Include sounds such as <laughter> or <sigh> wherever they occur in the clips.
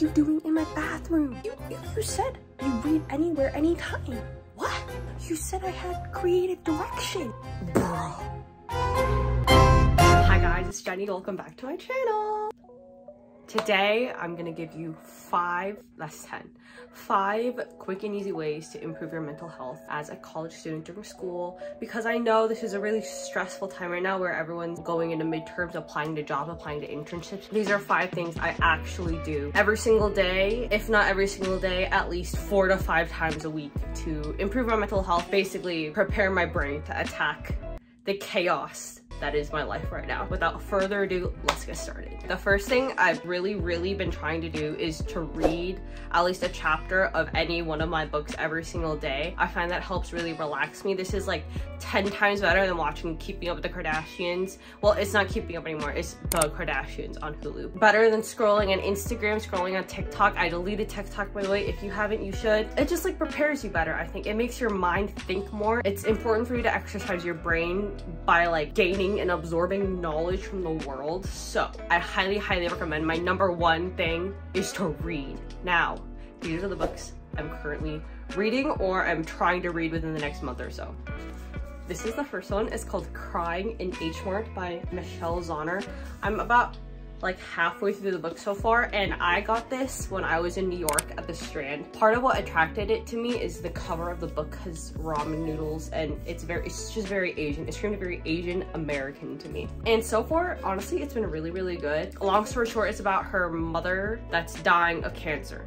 you doing in my bathroom? You, you, you said you read anywhere, anytime. What? You said I had creative direction. Bro. Hi guys, it's Jennie. Welcome back to my channel. Today, I'm gonna give you five, less 10, five quick and easy ways to improve your mental health as a college student during school because I know this is a really stressful time right now where everyone's going into midterms, applying to jobs, applying to internships. These are five things I actually do every single day, if not every single day, at least four to five times a week to improve my mental health, basically prepare my brain to attack the chaos that is my life right now. Without further ado, let's get started. The first thing I've really, really been trying to do is to read at least a chapter of any one of my books every single day. I find that helps really relax me. This is like 10 times better than watching Keeping Up with the Kardashians. Well, it's not Keeping Up anymore. It's The Kardashians on Hulu. Better than scrolling on Instagram, scrolling on TikTok. I deleted TikTok by the way. If you haven't, you should. It just like prepares you better, I think. It makes your mind think more. It's important for you to exercise your brain by like gaining and absorbing knowledge from the world. So I highly, highly recommend my number one thing is to read. Now, these are the books I'm currently reading or I'm trying to read within the next month or so. This is the first one. It's called Crying in H Mart by Michelle Zauner. I'm about like halfway through the book so far and I got this when I was in New York at the Strand. Part of what attracted it to me is the cover of the book has ramen noodles and it's very it's just very Asian. It screamed very Asian American to me. And so far, honestly, it's been really, really good. Long story short, it's about her mother that's dying of cancer.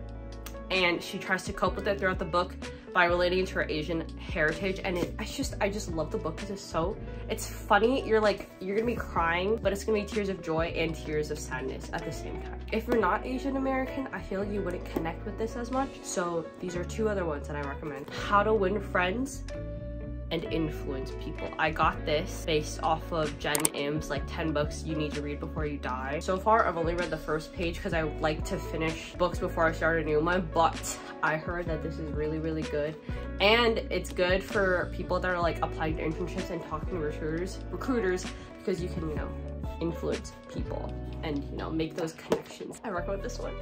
And she tries to cope with it throughout the book by relating to her Asian heritage and it I just I just love the book because it's so it's funny. You're like you're gonna be crying but it's gonna be tears of joy and tears of sadness at the same time. If you're not Asian American I feel like you wouldn't connect with this as much. So these are two other ones that I recommend. How to Win Friends and influence people. I got this based off of Jen Im's like 10 books you need to read before you die. So far, I've only read the first page because I like to finish books before I start a new one, but I heard that this is really, really good. And it's good for people that are like applying to internships and talking to recruiters, recruiters because you can, you know, influence people and you know make those connections. I recommend this one.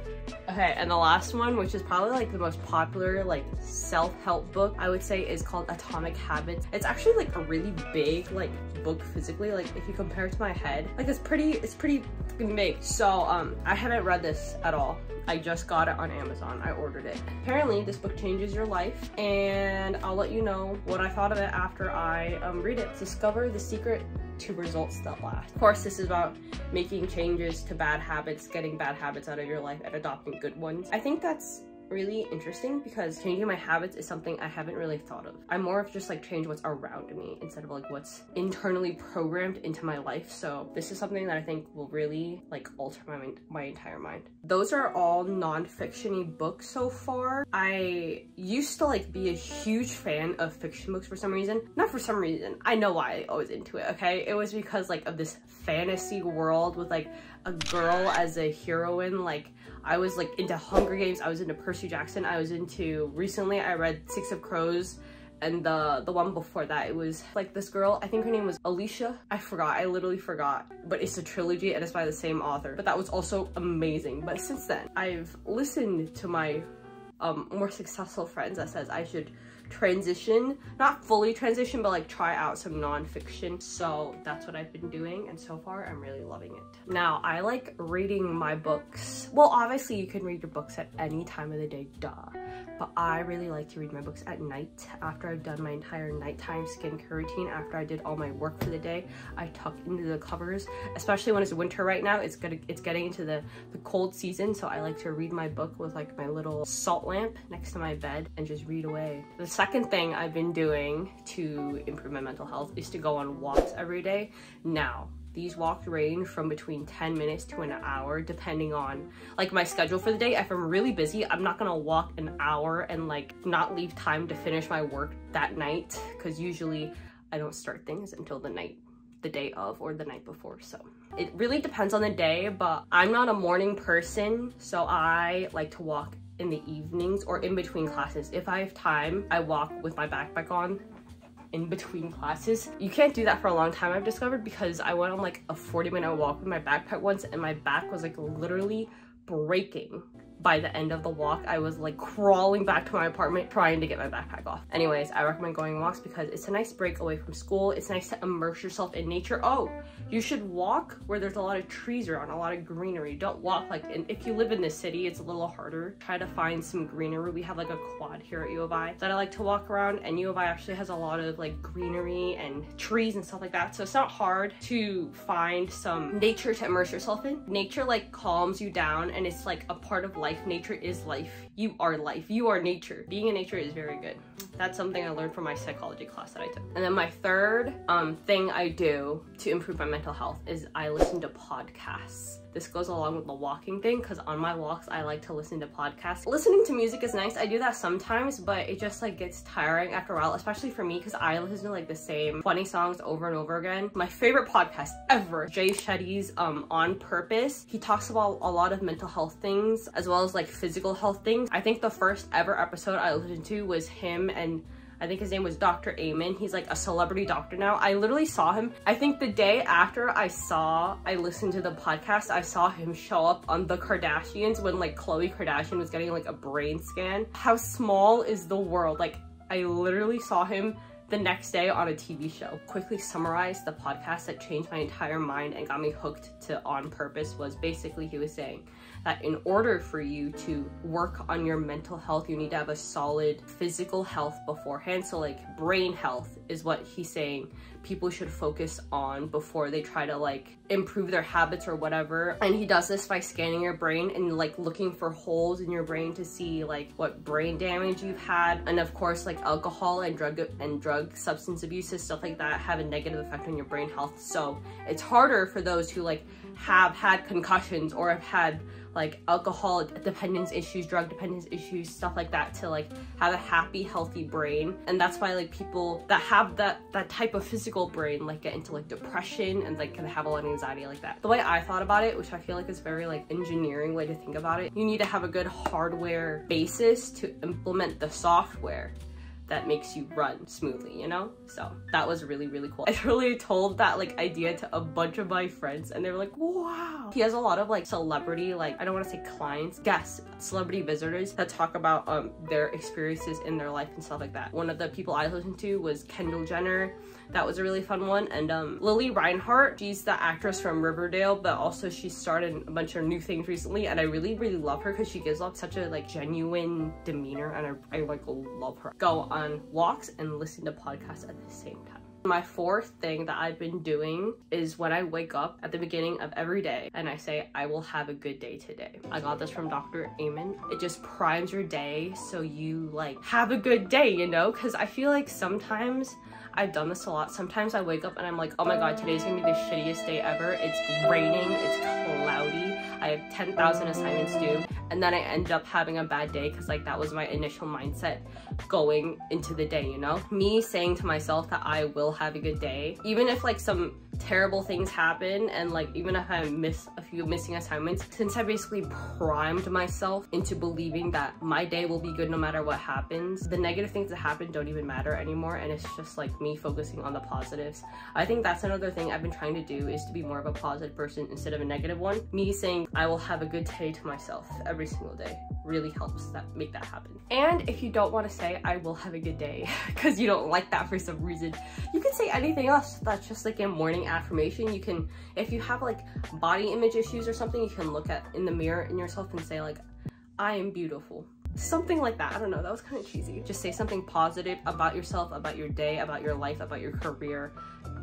Okay and the last one which is probably like the most popular like self-help book i would say is called atomic habits. It's actually like a really big like book physically like if you compare it to my head. Like it's pretty it's pretty big. So um i haven't read this at all. I just got it on Amazon. I ordered it. Apparently, this book changes your life, and I'll let you know what I thought of it after I um, read it. Discover the secret to results that last. Of course, this is about making changes to bad habits, getting bad habits out of your life, and adopting good ones. I think that's really interesting because changing my habits is something I haven't really thought of. I'm more of just like change what's around me instead of like what's internally programmed into my life. So this is something that I think will really like alter my, my entire mind. Those are all non-fictiony books so far. I used to like be a huge fan of fiction books for some reason. Not for some reason. I know why I was into it, okay? It was because like of this fantasy world with like a girl as a heroine like I was like into Hunger Games, I was into Percy Jackson, I was into, recently I read Six of Crows, and the the one before that it was like this girl i think her name was alicia? I forgot i literally forgot but it's a trilogy and it's by the same author but that was also amazing but since then i've listened to my um more successful friends that says i should transition, not fully transition, but like try out some nonfiction. So that's what I've been doing. And so far I'm really loving it. Now I like reading my books. Well, obviously you can read your books at any time of the day, duh. But I really like to read my books at night after I've done my entire nighttime skincare routine. After I did all my work for the day, I tuck into the covers, especially when it's winter right now. It's gonna, it's getting into the, the cold season. So I like to read my book with like my little salt lamp next to my bed and just read away. The second thing I've been doing to improve my mental health is to go on walks every day. Now, these walks range from between 10 minutes to an hour depending on like my schedule for the day. If I'm really busy, I'm not gonna walk an hour and like not leave time to finish my work that night because usually I don't start things until the night the day of or the night before so it really depends on the day but i'm not a morning person so i like to walk in the evenings or in between classes. If I have time, I walk with my backpack on in between classes. You can't do that for a long time, I've discovered, because I went on like a 40 minute walk with my backpack once and my back was like literally breaking by the end of the walk, I was like crawling back to my apartment trying to get my backpack off. Anyways, I recommend going walks because it's a nice break away from school. It's nice to immerse yourself in nature. Oh, you should walk where there's a lot of trees around, a lot of greenery. Don't walk like, in, if you live in the city, it's a little harder. Try to find some greenery. We have like a quad here at U of I that I like to walk around and U of I actually has a lot of like greenery and trees and stuff like that. So it's not hard to find some nature to immerse yourself in. Nature like calms you down and it's like a part of life. Nature is life. You are life. You are nature. Being in nature is very good. That's something I learned from my psychology class that I took. And then my third um, thing I do to improve my mental health is I listen to podcasts. This goes along with the walking thing because on my walks, I like to listen to podcasts. Listening to music is nice. I do that sometimes, but it just like gets tiring after a while, especially for me because I listen to like the same 20 songs over and over again. My favorite podcast ever, Jay Shetty's um, On Purpose. He talks about a lot of mental health things as well as like physical health things. I think the first ever episode I listened to was him and I think his name was Dr. Amen. He's like a celebrity doctor now. I literally saw him. I think the day after I saw, I listened to the podcast, I saw him show up on The Kardashians when like Khloe Kardashian was getting like a brain scan. How small is the world? Like I literally saw him the next day on a TV show. Quickly summarize the podcast that changed my entire mind and got me hooked to On Purpose was basically he was saying that in order for you to work on your mental health, you need to have a solid physical health beforehand. So like brain health is what he's saying people should focus on before they try to like improve their habits or whatever. And he does this by scanning your brain and like looking for holes in your brain to see like what brain damage you've had. And of course like alcohol and drug and drug substance abuses, stuff like that have a negative effect on your brain health. So it's harder for those who like have had concussions or have had like alcohol dependence issues, drug dependence issues, stuff like that to like have a happy, healthy brain. And that's why like people that have that that type of physical brain like get into like depression and like can have a lot of anxiety like that. The way I thought about it, which I feel like is very like engineering way to think about it, you need to have a good hardware basis to implement the software that makes you run smoothly, you know? So that was really, really cool. <laughs> I really told that like idea to a bunch of my friends and they were like, wow. He has a lot of like celebrity, like I don't want to say clients, guests, celebrity visitors that talk about um, their experiences in their life and stuff like that. One of the people I listened to was Kendall Jenner. That was a really fun one. And um, Lili Reinhart, she's the actress from Riverdale, but also she started a bunch of new things recently. And I really, really love her because she gives off such a like genuine demeanor and I, I like love her. Go on walks and listen to podcasts at the same time. My fourth thing that I've been doing is when I wake up at the beginning of every day and I say, I will have a good day today. I got this from Dr. Amen. It just primes your day so you like have a good day, you know? Because I feel like sometimes I've done this a lot. Sometimes I wake up and I'm like, oh my god, today's gonna be the shittiest day ever. It's raining, it's cloudy, I have 10,000 assignments due, and then I end up having a bad day because like that was my initial mindset going into the day, you know? Me saying to myself that I will have a good day, even if like some terrible things happen and like even if I miss a few missing assignments, since I basically primed myself into believing that my day will be good no matter what happens, the negative things that happen don't even matter anymore and it's just like me focusing on the positives. I think that's another thing I've been trying to do is to be more of a positive person instead of a negative one. Me saying I will have a good day to myself every single day really helps that make that happen. And if you don't want to say I will have a good day <laughs> because you don't like that for some reason, you can say anything else that's just like a morning affirmation. You can, if you have like body image issues or something, you can look at in the mirror in yourself and say like, I am beautiful. Something like that. I don't know. That was kind of cheesy. Just say something positive about yourself, about your day, about your life, about your career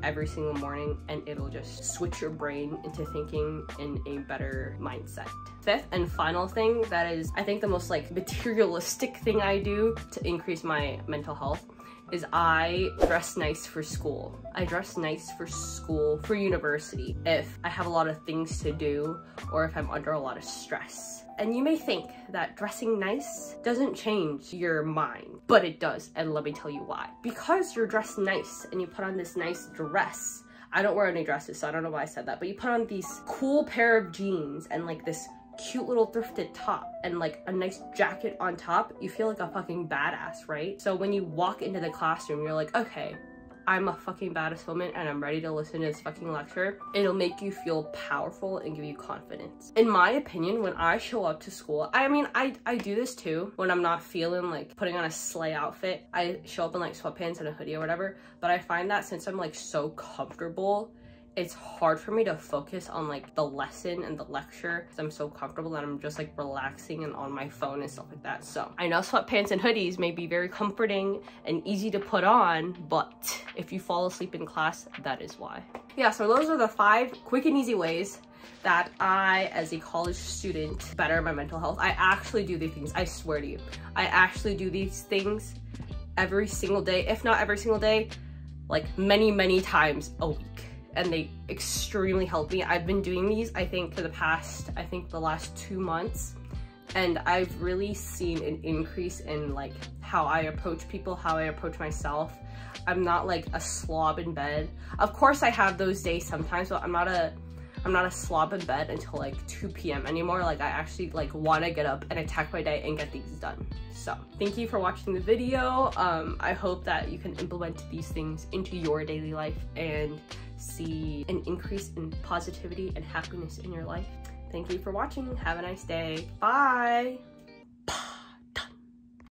every single morning and it'll just switch your brain into thinking in a better mindset. Fifth and final thing that is I think the most like materialistic <laughs> thing I do to increase my mental health is I dress nice for school. I dress nice for school, for university, if I have a lot of things to do or if I'm under a lot of stress. And you may think that dressing nice doesn't change your mind, but it does, and let me tell you why. Because you're dressed nice and you put on this nice dress, I don't wear any dresses, so I don't know why I said that, but you put on these cool pair of jeans and like this cute little thrifted top and like a nice jacket on top, you feel like a fucking badass, right? So when you walk into the classroom, you're like, okay, I'm a fucking badass woman and I'm ready to listen to this fucking lecture, it'll make you feel powerful and give you confidence. In my opinion, when I show up to school, I mean, I, I do this too when I'm not feeling like putting on a slay outfit. I show up in like sweatpants and a hoodie or whatever, but I find that since I'm like so comfortable it's hard for me to focus on like the lesson and the lecture because I'm so comfortable that I'm just like relaxing and on my phone and stuff like that. So I know sweatpants and hoodies may be very comforting and easy to put on, but if you fall asleep in class, that is why. Yeah, so those are the five quick and easy ways that I, as a college student, better my mental health. I actually do these things, I swear to you. I actually do these things every single day, if not every single day, like many, many times a week and they extremely help me. I've been doing these, I think, for the past, I think the last two months. And I've really seen an increase in like how I approach people, how I approach myself. I'm not like a slob in bed. Of course I have those days sometimes, but I'm not a I'm not a slob in bed until like 2 p.m. anymore. Like I actually like want to get up and attack my day and get things done. So thank you for watching the video. Um, I hope that you can implement these things into your daily life and see an increase in positivity and happiness in your life. Thank you for watching. Have a nice day. Bye.